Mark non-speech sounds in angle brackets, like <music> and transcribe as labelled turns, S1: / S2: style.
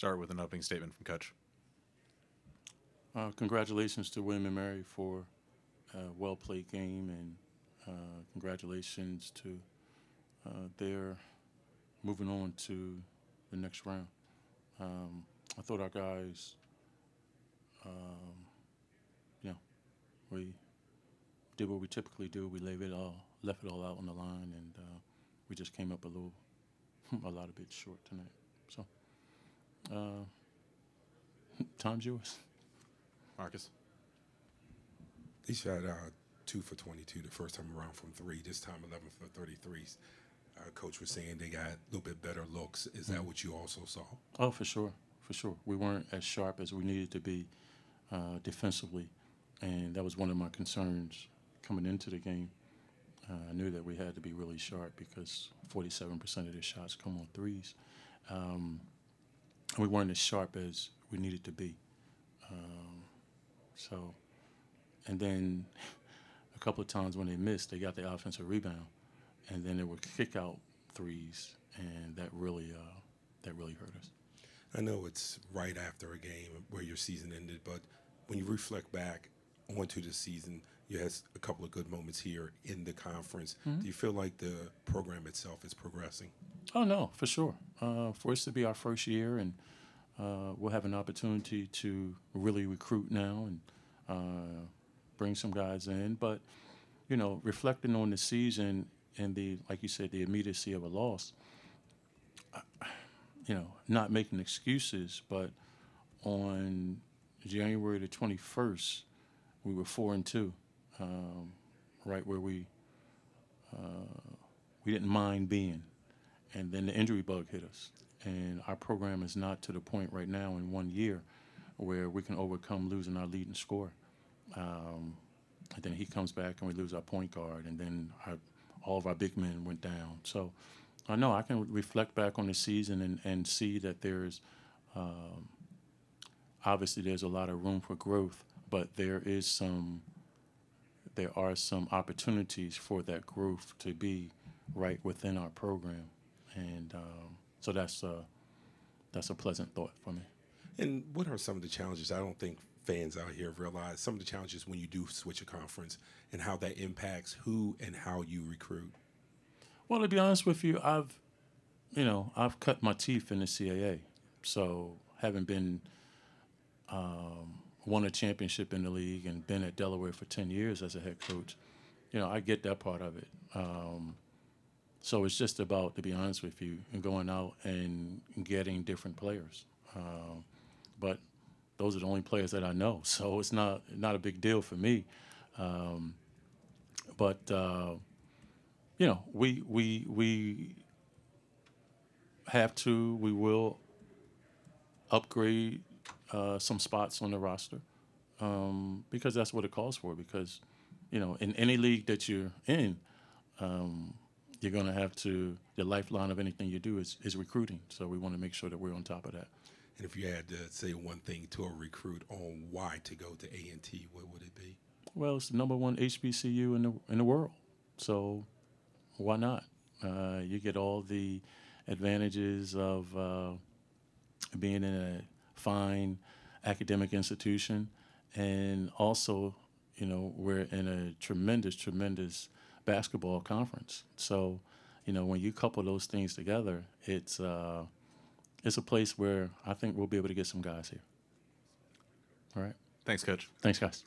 S1: start with an opening statement from Coach.
S2: Uh, congratulations to William and Mary for a well played game, and uh, congratulations to uh, their moving on to the next round. Um, I thought our guys, um, you know, we did what we typically do. We laid it all, left it all out on the line, and uh, we just came up a little, <laughs> a lot of bit short tonight. So, uh, time's yours.
S1: Marcus.
S3: He shot uh, two for 22 the first time around from three. This time 11 for 33. Uh, Coach was saying they got a little bit better looks. Is that what you also saw?
S2: Oh, for sure, for sure. We weren't as sharp as we needed to be uh, defensively, and that was one of my concerns coming into the game. Uh, I knew that we had to be really sharp because 47% of their shots come on threes. Um, we weren't as sharp as we needed to be. Um, so, and then a couple of times when they missed, they got the offensive rebound, and then there were kick out threes, and that really, uh, that really hurt us.
S3: I know it's right after a game where your season ended, but when you reflect back onto the season, you had a couple of good moments here in the conference.
S2: Mm-hmm.
S3: Do you feel like the program itself is progressing?
S2: Oh no, for sure. Uh, for us to be our first year, and uh, we'll have an opportunity to really recruit now and uh, bring some guys in. But you know, reflecting on the season and the like you said, the immediacy of a loss. You know, not making excuses, but on January the twenty first, we were four and two, um, right where we uh, we didn't mind being and then the injury bug hit us. And our program is not to the point right now in one year where we can overcome losing our leading scorer. Um, and then he comes back and we lose our point guard, and then our, all of our big men went down. So I know I can reflect back on the season and, and see that there's um, obviously there's a lot of room for growth, but there is some there are some opportunities for that growth to be right within our program and um, so that's uh, that's a pleasant thought for me.
S3: And what are some of the challenges? I don't think fans out here realize some of the challenges when you do switch a conference and how that impacts who and how you recruit.
S2: Well, to be honest with you, I've you know I've cut my teeth in the CAA, so having been um, won a championship in the league and been at Delaware for ten years as a head coach, you know I get that part of it. Um, so it's just about, to be honest with you, and going out and getting different players. Um, but those are the only players that I know, <laughs> so it's not not a big deal for me. Um, but uh, you know, we we we have to, we will upgrade uh, some spots on the roster um, because that's what it calls for. Because you know, in any league that you're in. Um, you're going to have to the lifeline of anything you do is, is recruiting. So we want to make sure that we're on top of that.
S3: And if you had to say one thing to a recruit on why to go to A and T, what would it be?
S2: well it's the number one hbcu in the in the world. So why not? Uh, you get all the advantages of uh, being in a fine academic institution. And also you know we're in a tremendous tremendous basketball conference. So you know when you couple those things together it's uh, it's a place where i think we'll be able to get some guys here. All right?
S1: Thanks, Coach.
S2: thanks guys